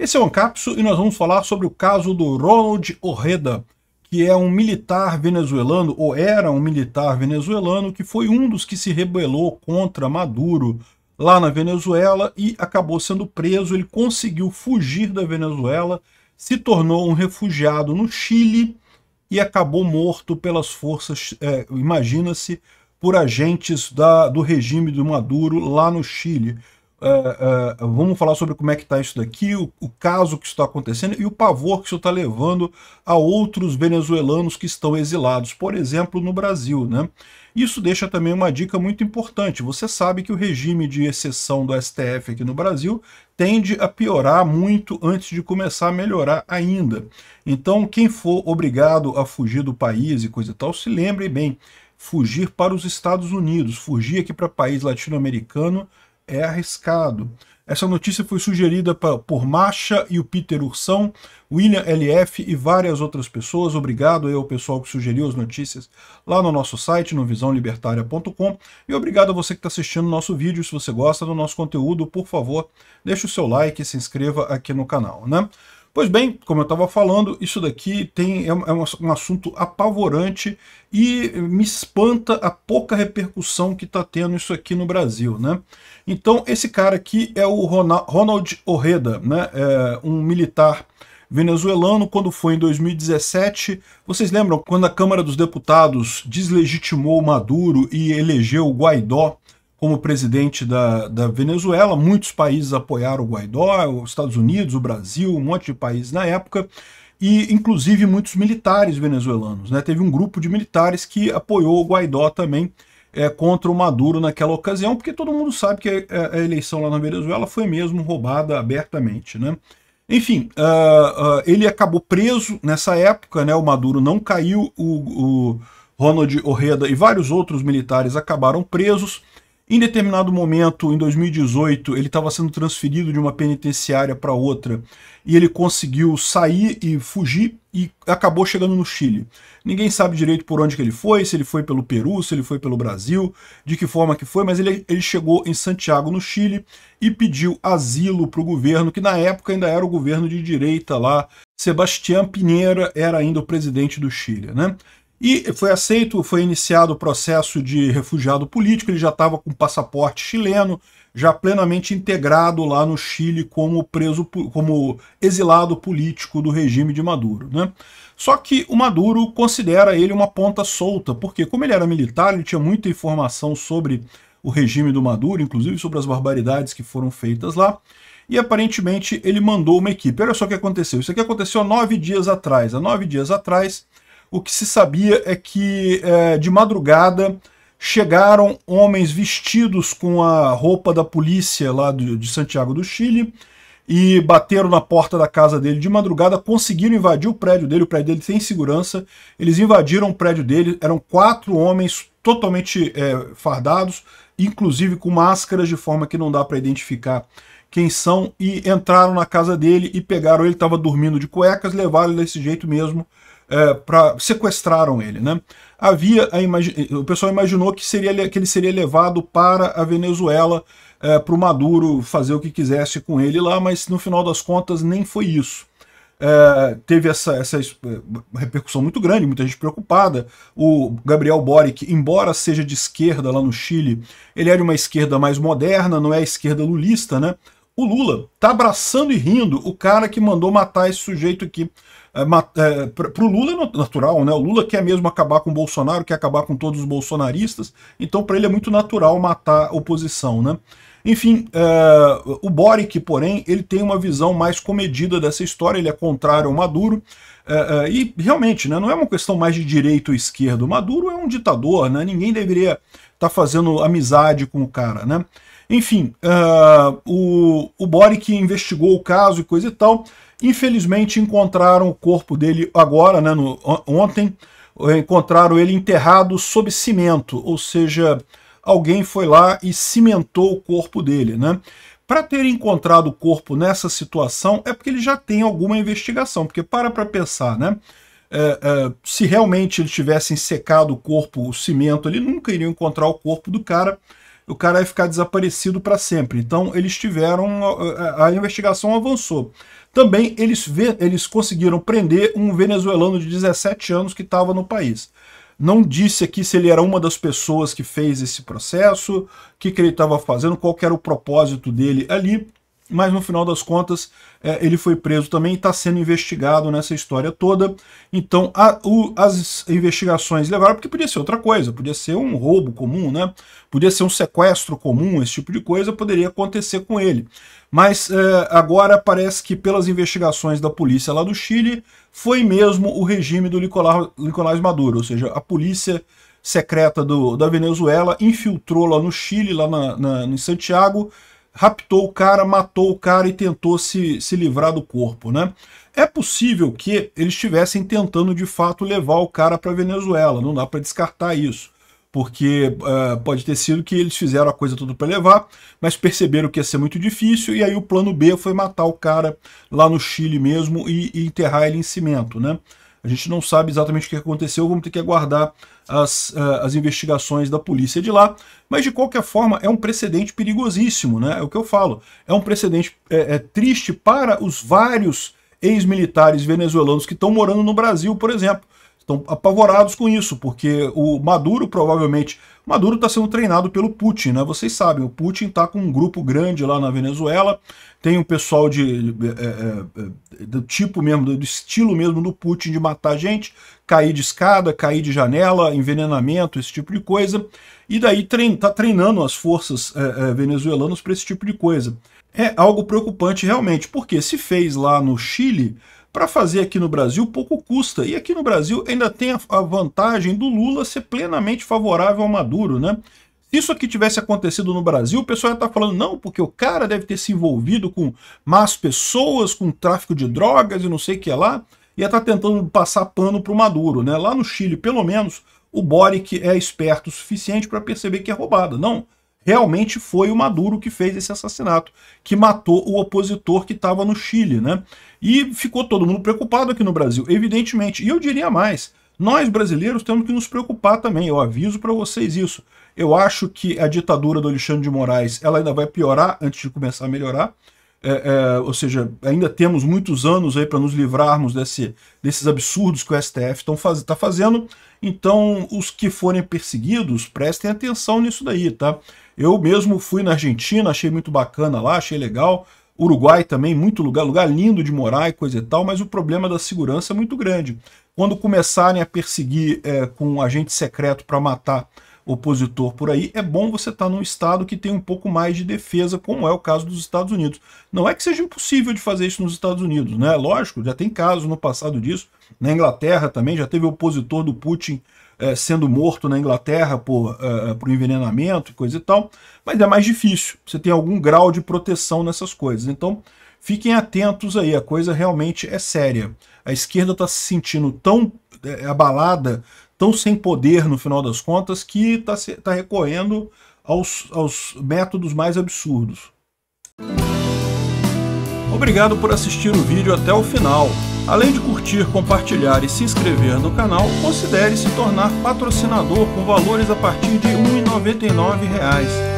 Esse é o Ancapso e nós vamos falar sobre o caso do Ronald Orreda, que é um militar venezuelano, ou era um militar venezuelano, que foi um dos que se rebelou contra Maduro lá na Venezuela e acabou sendo preso. Ele conseguiu fugir da Venezuela, se tornou um refugiado no Chile e acabou morto pelas forças, é, imagina-se, por agentes da, do regime do Maduro lá no Chile. Uh, uh, vamos falar sobre como é que está isso daqui, o, o, caso que está acontecendo e o pavor que isso está levando a outros venezuelanos que estão exilados, por exemplo, no Brasil. Né? Isso deixa também uma dica muito importante. Você sabe que o regime de exceção do STF aqui no Brasil tende a piorar muito antes de começar a melhorar ainda. Então, quem for obrigado a fugir do país e coisa e tal, se lembre bem, fugir para os Estados Unidos, fugir aqui para país latino-americano é arriscado. Essa notícia foi sugerida por Macha e o Peter Ursão, William LF e várias outras pessoas. Obrigado aí ao pessoal que sugeriu as notícias lá no nosso site, no visãolibertaria.com. E obrigado a você que está assistindo o nosso vídeo. Se você gosta do nosso conteúdo, por favor, deixe o seu like e se inscreva aqui no canal. Né? Pois bem, como eu estava falando, isso daqui tem, é, um, é um assunto apavorante e me espanta a pouca repercussão que está tendo isso aqui no Brasil. Né? Então, esse cara aqui é o Ronald Orreda, né? É um militar venezuelano, quando foi em 2017. Vocês lembram quando a Câmara dos Deputados deslegitimou Maduro e elegeu Guaidó como presidente da, da Venezuela. Muitos países apoiaram o Guaidó, os Estados Unidos, o Brasil, um monte de países na época, e inclusive muitos militares venezuelanos. Né? Teve um grupo de militares que apoiou o Guaidó também é, contra o Maduro naquela ocasião, porque todo mundo sabe que a, a, eleição lá na Venezuela foi mesmo roubada abertamente. Né? Enfim, uh, uh, ele acabou preso nessa época, né? o Maduro não caiu, o, o Ronald Orreda e vários outros militares acabaram presos. Em determinado momento, em 2018, ele estava sendo transferido de uma penitenciária para outra e ele conseguiu sair e fugir e acabou chegando no Chile. Ninguém sabe direito por onde que ele foi, se ele foi pelo Peru, se ele foi pelo Brasil, de que forma que foi, mas ele, ele chegou em Santiago, no Chile, e pediu asilo para o governo, que na época ainda era o governo de direita lá. Sebastião Pinheira era ainda o presidente do Chile, né? E foi aceito, foi iniciado o processo de refugiado político, ele já estava com passaporte chileno, já plenamente integrado lá no Chile como preso, como exilado político do regime de Maduro. Né? Só que o Maduro considera ele uma ponta solta, porque como ele era militar, ele tinha muita informação sobre o regime do Maduro, inclusive sobre as barbaridades que foram feitas lá, e aparentemente ele mandou uma equipe. Olha só o que aconteceu. Isso aqui aconteceu há nove dias atrás. Há nove dias atrás, o que se sabia é que é, de madrugada chegaram homens vestidos com a roupa da polícia lá de, de Santiago do Chile e bateram na porta da casa dele de madrugada, conseguiram invadir o prédio dele, o prédio dele tem segurança, eles invadiram o prédio dele, eram quatro homens totalmente é, fardados, inclusive com máscaras de forma que não dá para identificar quem são, e entraram na casa dele e pegaram ele, estava dormindo de cuecas, levaram ele desse jeito mesmo, é, para sequestraram ele, né? Havia o pessoal imaginou que seria que ele seria levado para a Venezuela é, para o Maduro fazer o que quisesse com ele lá, mas no final das contas nem foi isso. É, teve essa, essa é, repercussão muito grande, muita gente preocupada. O Gabriel Boric, embora seja de esquerda lá no Chile, ele é uma esquerda mais moderna, não é a esquerda lulista, né? O Lula tá abraçando e rindo o cara que mandou matar esse sujeito aqui. É, é, para o Lula é natural, né? O Lula quer mesmo acabar com o Bolsonaro, quer acabar com todos os bolsonaristas, então para ele é muito natural matar a oposição, né? Enfim, é, o Boric, porém, ele tem uma visão mais comedida dessa história, ele é contrário ao Maduro, é, é, e realmente, né, não é uma questão mais de direita ou esquerda, o Maduro é um ditador, né? Ninguém deveria estar tá fazendo amizade com o cara, né? Enfim, uh, o, o Boric investigou o caso e coisa e tal, Infelizmente encontraram o corpo dele agora, né, no, ontem, encontraram ele enterrado sob cimento, ou seja, alguém foi lá e cimentou o corpo dele. Né? Para ter encontrado o corpo nessa situação é porque ele já tem alguma investigação, porque para para pensar, né? É, é, se realmente eles tivessem secado o corpo, o cimento, ele nunca iriam encontrar o corpo do cara o cara ia ficar desaparecido para sempre. Então eles tiveram, a, a, investigação avançou. Também eles, eles conseguiram prender um venezuelano de 17 anos que estava no país. Não disse aqui se ele era uma das pessoas que fez esse processo, o que, que ele estava fazendo, qual era o propósito dele ali, mas no final das contas é, ele foi preso também e está sendo investigado nessa história toda. Então a, o, as investigações levaram, porque podia ser outra coisa, podia ser um roubo comum, né? podia ser um sequestro comum, esse tipo de coisa poderia acontecer com ele. Mas é, agora parece que pelas investigações da polícia lá do Chile, foi mesmo o regime do Nicolás Maduro, ou seja, a polícia secreta do, da Venezuela infiltrou lá no Chile, lá na, na, em Santiago, raptou o cara, matou o cara e tentou se, se livrar do corpo, né? É possível que eles estivessem tentando de fato levar o cara para Venezuela, não dá para descartar isso, porque uh, pode ter sido que eles fizeram a coisa toda para levar, mas perceberam que ia ser muito difícil e aí o plano B foi matar o cara lá no Chile mesmo e, e enterrar ele em cimento, né? A gente não sabe exatamente o que aconteceu, vamos ter que aguardar as, uh, as investigações da polícia de lá, mas de qualquer forma é um precedente perigosíssimo, né? É o que eu falo. É um precedente é, é triste para os vários ex-militares venezuelanos que estão morando no Brasil, por exemplo. Estão apavorados com isso, porque o Maduro provavelmente Maduro está sendo treinado pelo Putin, né? Vocês sabem, o Putin está com um grupo grande lá na Venezuela, tem um pessoal de, é, é, é, do tipo mesmo, do estilo mesmo do Putin de matar gente, cair de escada, cair de janela, envenenamento, esse tipo de coisa, e daí trein, tá treinando as forças é, é venezuelanas para esse tipo de coisa. É algo preocupante realmente, porque se fez lá no Chile, para fazer aqui no Brasil pouco custa. E aqui no Brasil ainda tem a vantagem do Lula ser plenamente favorável ao Maduro, né? Se isso aqui tivesse acontecido no Brasil, o pessoal ia estar tá falando, não, porque o cara deve ter se envolvido com más pessoas, com tráfico de drogas e não sei o que lá, ia estar tá tentando passar pano para o Maduro, né? Lá no Chile, pelo menos, o Boric é esperto o suficiente para perceber que é roubada. Não, realmente foi o Maduro que fez esse assassinato, que matou o opositor que estava no Chile, né? E ficou todo mundo preocupado aqui no Brasil, evidentemente. E eu diria mais, nós brasileiros temos que nos preocupar também, eu aviso para vocês isso. Eu acho que a ditadura do Alexandre de Moraes ela ainda vai piorar antes de começar a melhorar. É, é, ou seja, ainda temos muitos anos aí para nos livrarmos desse, desses absurdos que o STF está faz, tá fazendo. Então, os que forem perseguidos, prestem atenção nisso daí, tá? Eu mesmo fui na Argentina, achei muito bacana lá, achei legal. Uruguai também, muito lugar, lugar lindo de morar e coisa e tal, mas o problema da segurança é muito grande. Quando começarem a perseguir é, com um agente secreto para matar opositor por aí, é bom você estar tá num estado que tem um pouco mais de defesa, como é o caso dos Estados Unidos. Não é que seja impossível de fazer isso nos Estados Unidos, né? Lógico, já tem casos no passado disso. Na Inglaterra também já teve opositor do Putin é, sendo morto na Inglaterra por, é, por envenenamento e coisa e tal, mas é mais difícil. Você tem algum grau de proteção nessas coisas. Então, fiquem atentos aí, a coisa realmente é séria. A esquerda está se sentindo tão é, abalada, tão sem poder no final das contas, que está tá recorrendo aos, aos métodos mais absurdos. Obrigado por assistir o vídeo até o final. Além de curtir, compartilhar e se inscrever no canal, considere se tornar patrocinador com valores a partir de R$ 1,99.